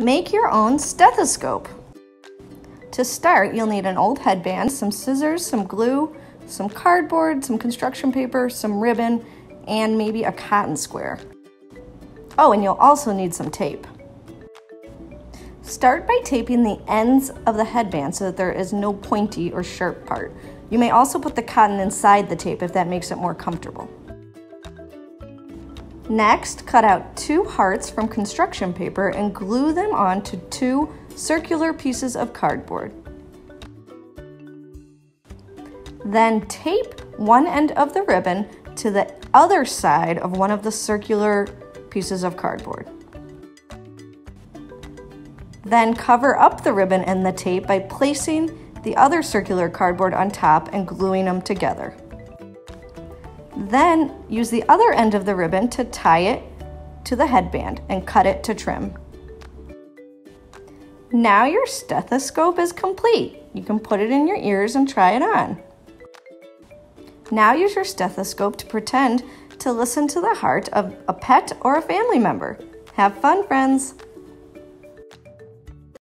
Make your own stethoscope. To start, you'll need an old headband, some scissors, some glue, some cardboard, some construction paper, some ribbon, and maybe a cotton square. Oh, and you'll also need some tape. Start by taping the ends of the headband so that there is no pointy or sharp part. You may also put the cotton inside the tape if that makes it more comfortable. Next, cut out two hearts from construction paper and glue them onto two circular pieces of cardboard. Then tape one end of the ribbon to the other side of one of the circular pieces of cardboard. Then cover up the ribbon and the tape by placing the other circular cardboard on top and gluing them together. Then use the other end of the ribbon to tie it to the headband and cut it to trim. Now your stethoscope is complete. You can put it in your ears and try it on. Now use your stethoscope to pretend to listen to the heart of a pet or a family member. Have fun, friends!